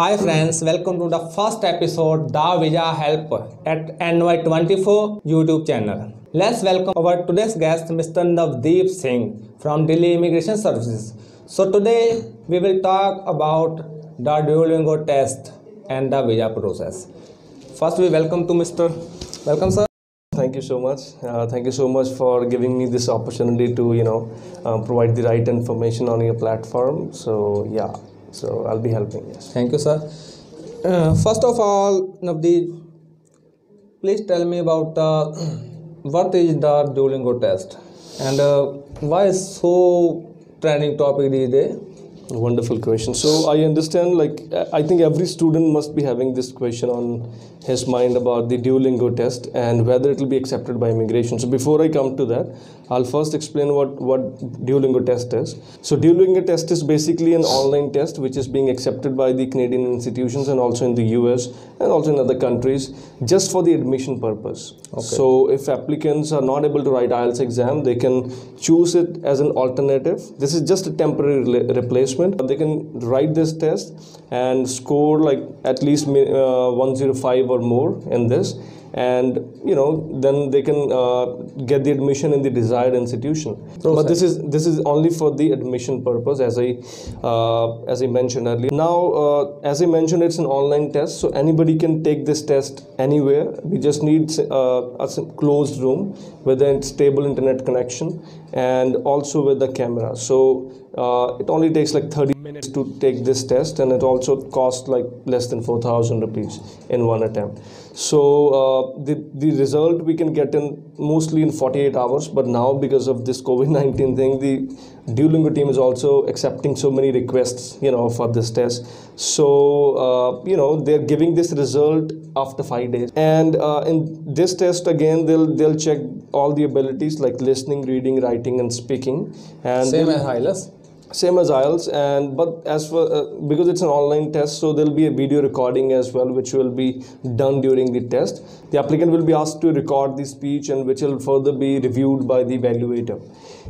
Hi friends, welcome to the first episode The Visa Help at NY24 YouTube channel. Let's welcome our today's guest Mr. Navdeep Singh from Delhi Immigration Services. So today we will talk about the Duolingo test and the visa process. First we welcome to Mr. Welcome sir. Thank you so much. Uh, thank you so much for giving me this opportunity to, you know, uh, provide the right information on your platform. So yeah, so I'll be helping. Yes. Thank you sir. Uh, first of all Navdeep, please tell me about the what is the Duolingo test and uh, why is so trending topic these days? Wonderful question. So I understand, like, I think every student must be having this question on his mind about the Duolingo test and whether it will be accepted by immigration. So before I come to that, I'll first explain what, what Duolingo test is. So Duolingo test is basically an online test which is being accepted by the Canadian institutions and also in the US and also in other countries just for the admission purpose. Okay. So if applicants are not able to write IELTS exam, they can choose it as an alternative. This is just a temporary rela- replacement. They can write this test and score like at least uh, 105 or more in this. And you know then they can uh, get the admission in the desired institution. But this is this is only for the admission purpose as i uh, as i mentioned earlier. Now uh, as i mentioned it's an online test so anybody can take this test anywhere. We just need uh, a closed room with a stable internet connection and also with the camera. So uh, it only takes like 30 minutes to take this test and it also costs like less than 4000 rupees in one attempt. So uh, the the result we can get in mostly in 48 hours but now because of this covid-19 thing the duolingo team is also accepting so many requests you know for this test. So uh, you know they're giving this result after 5 days. And uh, in this test again they'll they'll check all the abilities like listening reading writing and speaking. And Same as IELTS. Same as IELTS and but as for uh, because it's an online test so there'll be a video recording as well which will be done during the test. The applicant will be asked to record the speech and which will further be reviewed by the evaluator.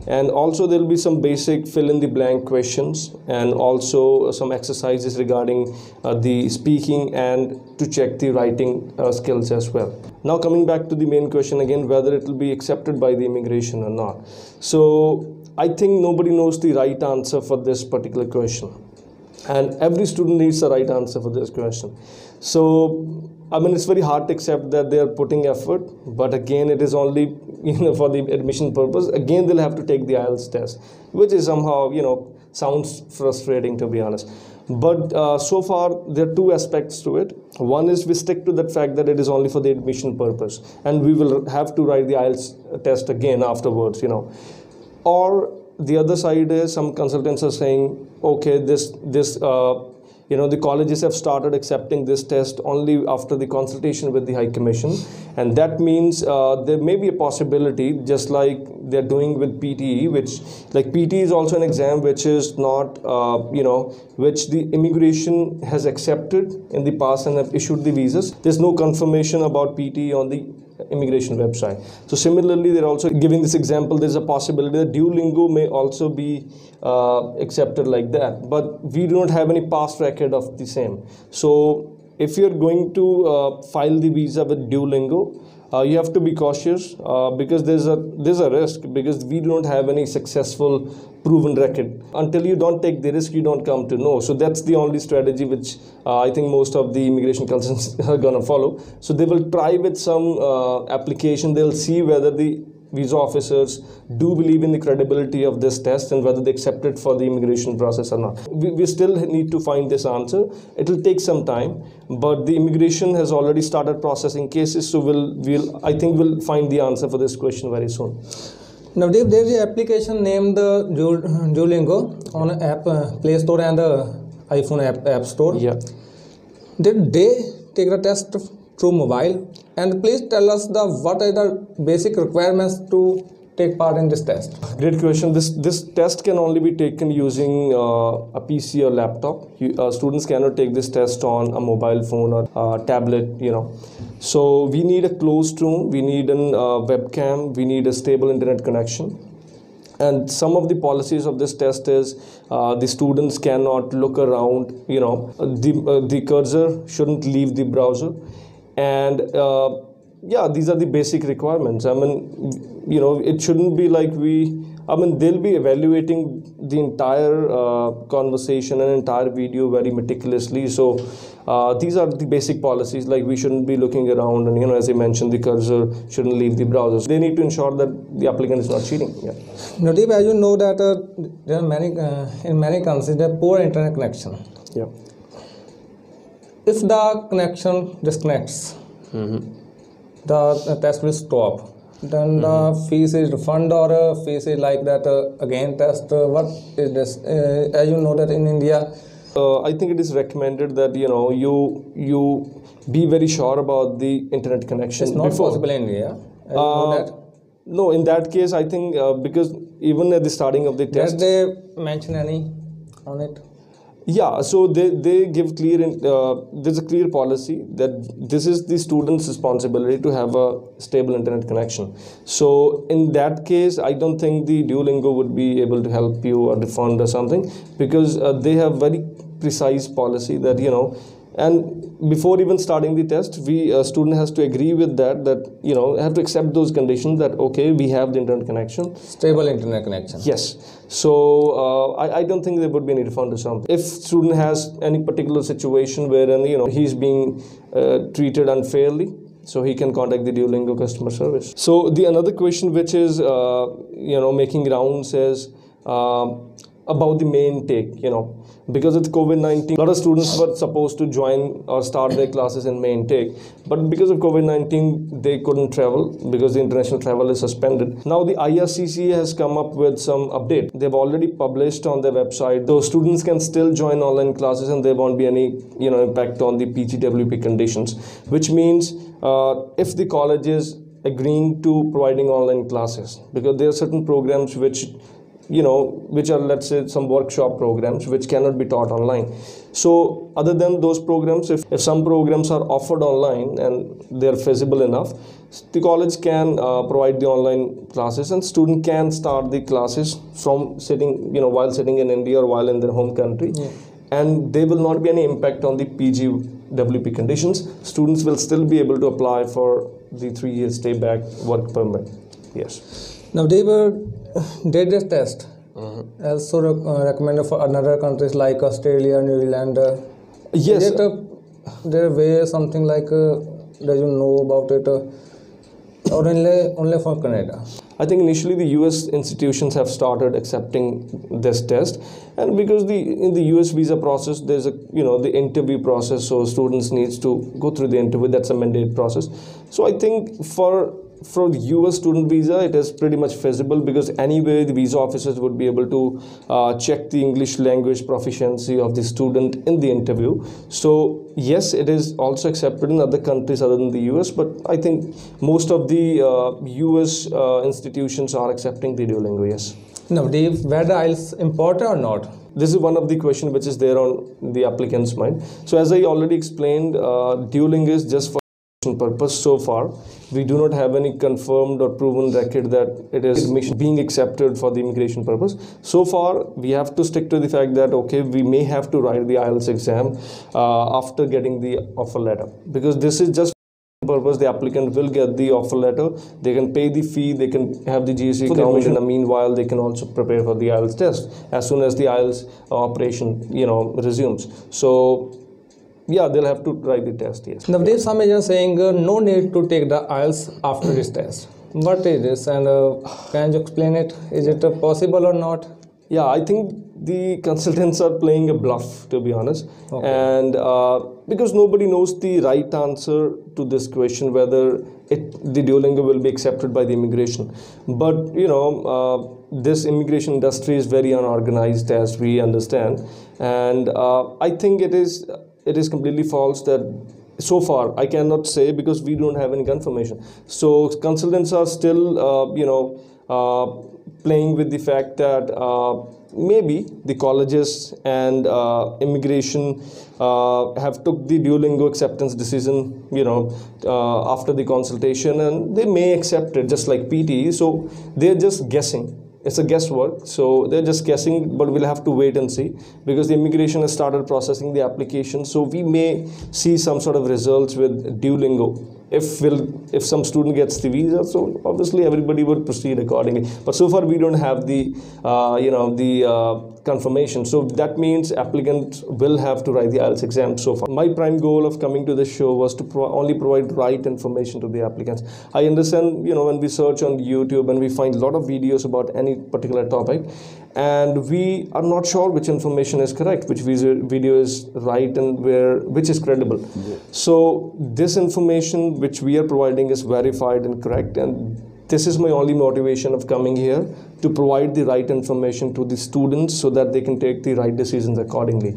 And also there'll be some basic fill in the blank questions and also uh, some exercises regarding uh, the speaking and to check the writing uh, skills as well. Now coming back to the main question again whether it will be accepted by the immigration or not. So I think nobody knows the right answer for this particular question. And every student needs the right answer for this question. So, I mean, it's very hard to accept that they are putting effort, but again, it is only you know for the admission purpose. Again, they'll have to take the IELTS test, which is somehow you know sounds frustrating to be honest. But uh, so far, there are two aspects to it. One is we stick to that fact that it is only for the admission purpose, and we will have to write the IELTS test again afterwards. You know, or the other side is some consultants are saying okay this this uh, you know the colleges have started accepting this test only after the consultation with the high commission. And that means uh, there may be a possibility just like they're doing with pte which like pte is also an exam which is not uh, you know which the immigration has accepted in the past and have issued the visas. There's no confirmation about pte on the immigration website. So similarly, they're also giving this example. There's a possibility that Duolingo may also be uh, accepted like that, but we do not have any past record of the same. So if you're going to uh, file the visa with Duolingo, uh, you have to be cautious uh, because there's a there's a risk because we don't have any successful proven record. Until you don't take the risk you don't come to know. So that's the only strategy which uh, i think most of the immigration consultants are going to follow. So they will try with some uh, application. They'll see whether the visa officers do believe in the credibility of this test and whether they accept it for the immigration process or not. We, we still need to find this answer. It will take some time, but the immigration has already started processing cases, so we'll, we'll I think we'll find the answer for this question very soon. Navdeep, there is an application named uh, Duolingo on app uh, Play Store and the iPhone app, app Store. Yeah. Did they take the test through mobile? And please tell us the what are the basic requirements to take part in this test. Great question. This this test can only be taken using uh, a PC or laptop. You, uh, students cannot take this test on a mobile phone or uh, tablet. You know, so we need a closed room. We need a uh, webcam. We need a stable internet connection. and some of the policies of this test is uh, the students cannot look around you know the uh, the cursor shouldn't leave the browser and uh, yeah these are the basic requirements. I mean you know it shouldn't be like we i mean they'll be evaluating the entire uh, conversation and entire video very meticulously. So uh, these are the basic policies. Like we shouldn't be looking around and you know as i mentioned the cursor shouldn't leave the browser. They need to ensure that the applicant is not cheating. Yeah. Nadeep, as you know that uh, there are many uh, in many countries there are poor internet connection. yeah If the connection disconnects, the uh, test will stop. Then the fees is refund or uh, fees is like that uh, again test. Uh, what is this? Uh, as you know that in India, uh, I think it is recommended that you know you you be very sure about the internet connection it's not before. possible in India. Uh, no, in that case, I think uh, because even at the starting of the test Did they mention any on it? Yeah, so they they give clear in, uh, there's a clear policy that this is the student's responsibility to have a stable internet connection. So in that case, I don't think the Duolingo would be able to help you or refund or something because uh, they have very precise policy that you know and before even starting the test we uh, student has to agree with that that you know have to accept those conditions that okay we have the internet connection. Stable internet connection. yes. So uh, I, I don't think there would be any refund or something. If student has any particular situation wherein you know he's being uh, treated unfairly so he can contact the duolingo customer service. So the another question which is uh, you know making rounds is uh, about the May intake you know. Because it's covid-19 a lot of students were supposed to join or start their classes in May intake but because of covid-19 they couldn't travel because the international travel is suspended. Now the ircc has come up with some update. They've already published on their website those students can still join online classes and there won't be any you know impact on the pgwp conditions which means uh, if the colleges agreeing to providing online classes because there are certain programs which you know which are let's say some workshop programs which cannot be taught online. So other than those programs if, if some programs are offered online and they're feasible enough the college can uh, provide the online classes and student can start the classes from sitting you know while sitting in india or while in their home country. And there will not be any impact on the pgwp conditions. Students will still be able to apply for the three year stay back work permit. Yes Now they were did this test. Also rec- uh, recommended for another countries like Australia, New Zealand. Uh, yes Is it a, there way something like uh, that you know about it, uh, or only only for Canada? I think initially the U.S. institutions have started accepting this test, and because the in the U.S. visa process there's a you know the interview process, so students needs to go through the interview. That's a mandate process. So I think for for the U.S. student visa, it is pretty much feasible because anyway the visa officers would be able to uh, check the English language proficiency of the student in the interview. So yes, it is also accepted in other countries other than the U.S. But I think most of the uh, U.S. Uh, institutions are accepting the Duolingo. Yes. Navdeep, whether IELTS important or not? This is one of the question which is there on the applicant's mind. So as I already explained, uh, Duolingo is just for purpose so far. We do not have any confirmed or proven record that it is being accepted for the immigration purpose. So far we have to stick to the fact that okay we may have to write the ielts exam uh, after getting the offer letter. Because this is just purpose the applicant will get the offer letter. They can pay the fee they can have the gic account in the meanwhile they can also prepare for the ielts test as soon as the ielts operation you know resumes. So yeah they'll have to try the test yes Navdeep, some agents saying uh, no need to take the IELTS after this test. What is this, and uh, can you explain it? Is it uh, possible or not? Yeah, I think the consultants are playing a bluff, to be honest, okay. and uh, because nobody knows the right answer to this question whether it the Duolingo will be accepted by the immigration. But you know, uh, this immigration industry is very unorganized, as we understand, and uh, I think it is it is completely false that so far i cannot say because we don't have any confirmation. So consultants are still uh, you know uh, playing with the fact that uh, maybe the colleges and uh, immigration uh, have took the duolingo acceptance decision you know uh, after the consultation and they may accept it just like pt so they're just guessing it's a guesswork. So they're just guessing but we'll have to wait and see. Because the immigration has started processing the application so we may see some sort of results with duolingo if will if some student gets the visa so obviously everybody would proceed accordingly. But so far we don't have the uh, you know the uh, confirmation. So that means applicants will have to write the IELTS exam so far. My prime goal of coming to this show was to pro- only provide right information to the applicants. I understand you know when we search on YouTube and we find a lot of videos about any particular topic and we are not sure which information is correct which video is right and where which is credible. So this information which we are providing is verified and correct and this is my only motivation of coming here to provide the right information to the students so that they can take the right decisions accordingly.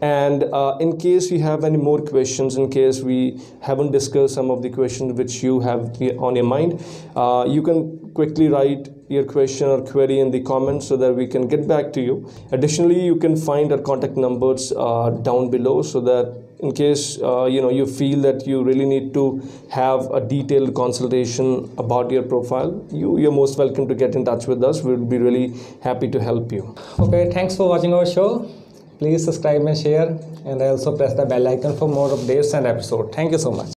And uh, in case you have any more questions in case we haven't discussed some of the questions which you have on your mind uh, you can quickly write your question or query in the comments so that we can get back to you. Additionally you can find our contact numbers uh, down below so that in case uh, you know you feel that you really need to have a detailed consultation about your profile you you're most welcome to get in touch with us we'll be really happy to help you Okay, thanks for watching our show. Please subscribe and share, and also press the bell icon for more updates and episodes. Thank you so much.